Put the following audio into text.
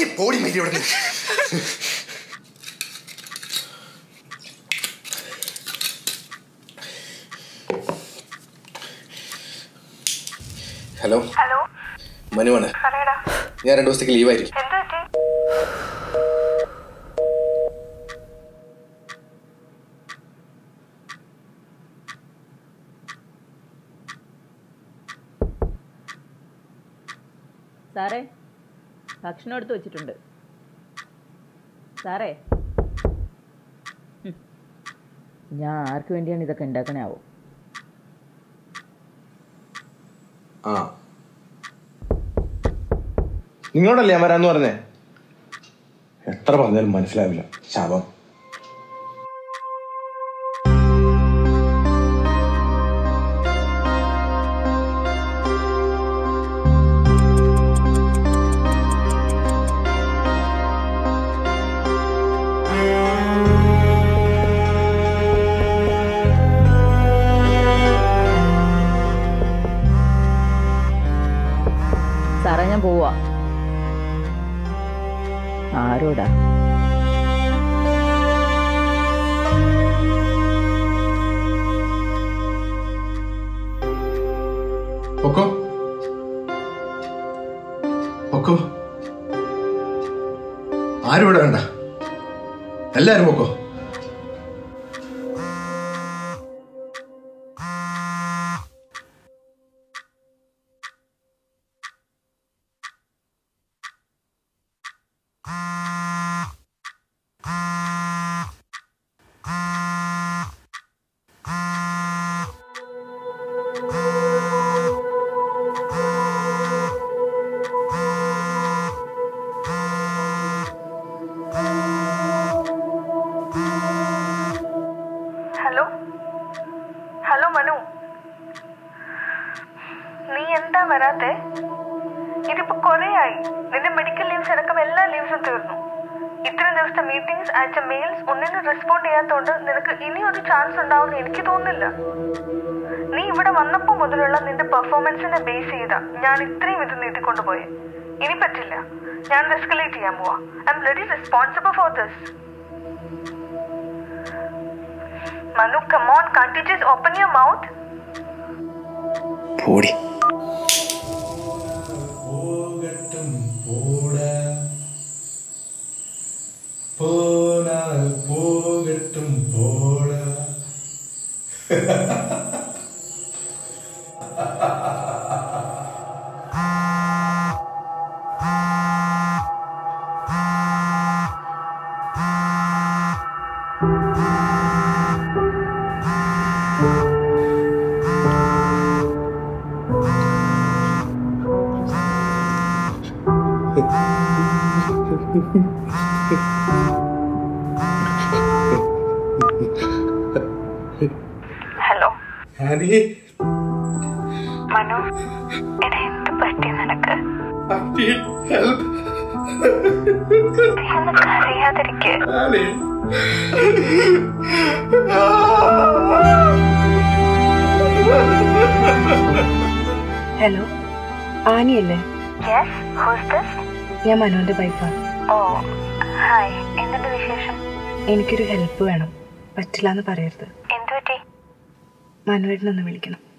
ഇരി ഇവിടെ നിന്ന്. ഹലോ. ഹലോ. മനുവാണ്. ഞാൻ രണ്ടു ദിവസത്തേക്ക് ലീവായിരിക്കും സാറേ ഭക്ഷണം എടുത്ത് വെച്ചിട്ടുണ്ട്. സാറേ. ഞാൻ ആർക്ക് വേണ്ടിയാണ് ഇതൊക്കെ ഉണ്ടാക്കണേ ആ. നിങ്ങളോടല്ലേ ഞാൻ വരാന്ന് പറഞ്ഞേ? എത്ര പറഞ്ഞാലും മനസ്സിലാവില്ല. ശാപം. പോവാ. ആരോടാ? പൊക്കോ. ആരും ഇവിടെ വേണ്ട. എല്ലാരും പൊക്കോ. ഹലോ മനു. നീ എന്താ വരാത്തെ? ഇതിപ്പോ കൊറേയായി. നിന്റെ മെഡിക്കൽ ലീവ്സ് അടക്കം എല്ലാ ലീവ്സും തീർന്നു. ഇത്രയും ദിവസത്തെ മീറ്റിംഗ്സ് അയച്ച മെയിൽസ് ഒന്നിനും റെസ്പോണ്ട് ചെയ്യാത്തോണ്ട് നിനക്ക് ഇനി ഒരു ചാൻസ് ഉണ്ടാവുമെന്ന് എനിക്ക് തോന്നുന്നില്ല. നീ ഇവിടെ വന്നപ്പോ മുതലുള്ള നിന്റെ പെർഫോമൻസിനെ ബേസ് ചെയ്താ ഞാൻ ഇത്രയും ഇത് നീട്ടിക്കൊണ്ടുപോയി. ഇനി പറ്റില്ല. ഞാൻ എസ്കലേറ്റ് ചെയ്യാൻ പോവാ. I'm very responsible for this Manu, come on, can't you just open your mouth? Podi. ha ha ha hello. Manu എടാ എന്ത് പറ്റി നിനക്ക്? ഹെൽപ്പ് നീ ഒന്ന് കരയാതിരിക്കെ ആനി ഹലോ ആനിയല്ലേ? ഞാൻ മനുവിന്റെ വൈഫാണ് ഓ ഹായ്. എന്തുണ്ട് വിശേഷം? എനിക്കൊരു ഹെൽപ്പ് വേണം. പറ്റില്ല എന്ന് പറയരുത്. എന്തു പറ്റി മനുവേട്ടനൊന്ന് വിളിക്കണം.